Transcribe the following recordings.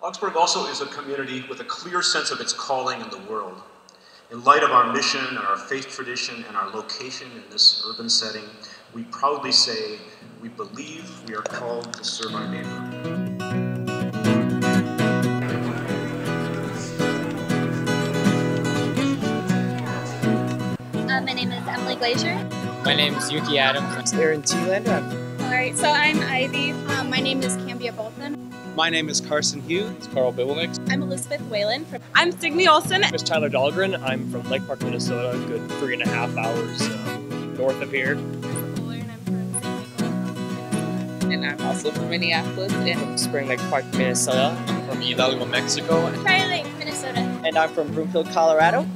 Augsburg also is a community with a clear sense of its calling in the world. In light of our mission and our faith tradition and our location in this urban setting, we proudly say we believe we are called to serve our neighbor. Uh, my name is Emily Glazier. My name is Yuki Adams. I'm Aaron Thielander. All right, so I'm Ivy. Um, my name is Cambia Bolton. My name is Carson Hughes. It's Carl Bibelnix. I'm Elizabeth Whalen. From- I'm Signe Olson. I'm Tyler Dahlgren. I'm from Lake Park, Minnesota, a good three and a half hours uh, north of here. I'm from and I'm from Spring Lake Lake Park, Minnesota. And I'm also from Minneapolis and From Spring Lake Park, Minnesota. I'm from Hidalgo, Mexico. Prior Lake, Minnesota. And I'm from Broomfield, Colorado.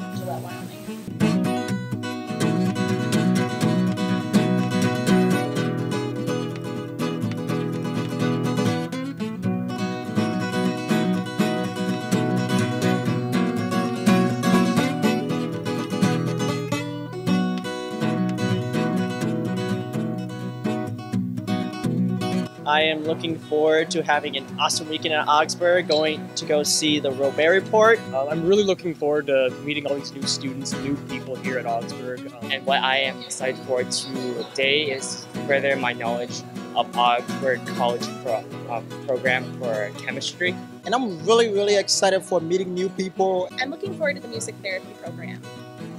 I am looking forward to having an awesome weekend at Augsburg, going to go see the Robert Report. Uh, I'm really looking forward to meeting all these new students, new people here at Augsburg. Um, And what I am excited for today is further my knowledge of Augsburg College pro, uh, program for chemistry. And I'm really, really excited for meeting new people. I'm looking forward to the music therapy program.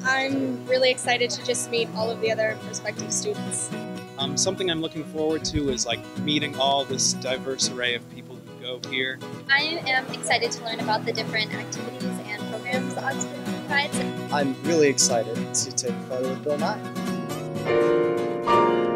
I'm really excited to just meet all of the other prospective students. Um, something I'm looking forward to is like meeting all this diverse array of people who go here. I am excited to learn about the different activities and programs Augsburg provides. I'm really excited to take a photo with Bill Nye.